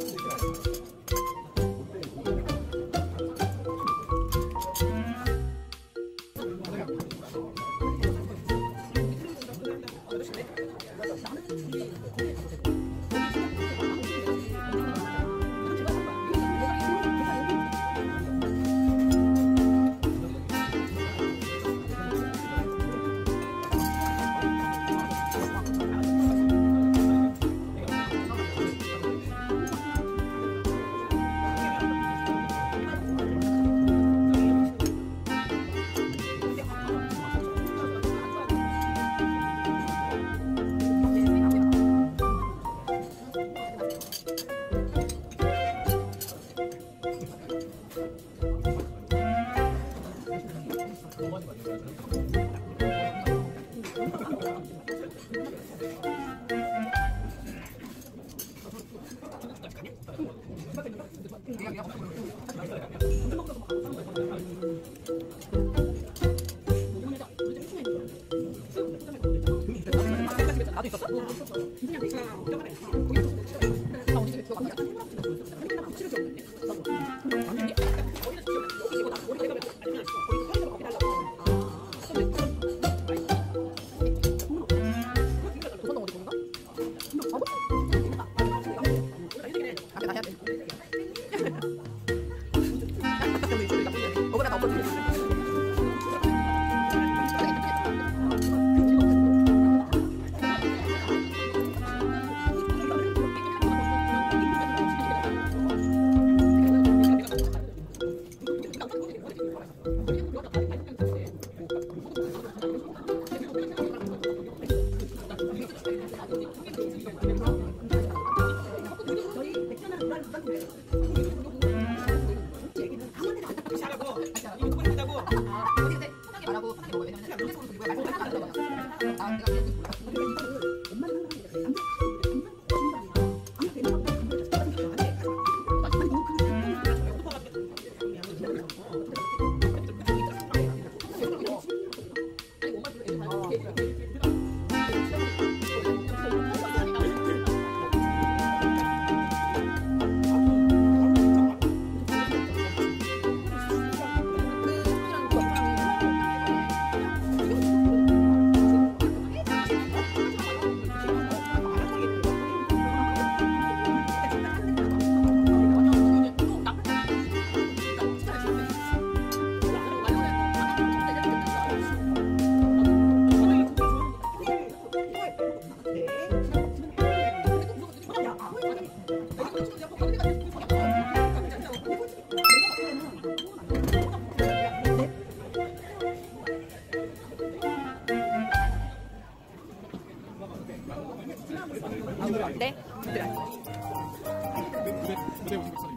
谢谢 Gracias. 저희 맥주 하나 네. 무대 무대 오신 것처럼.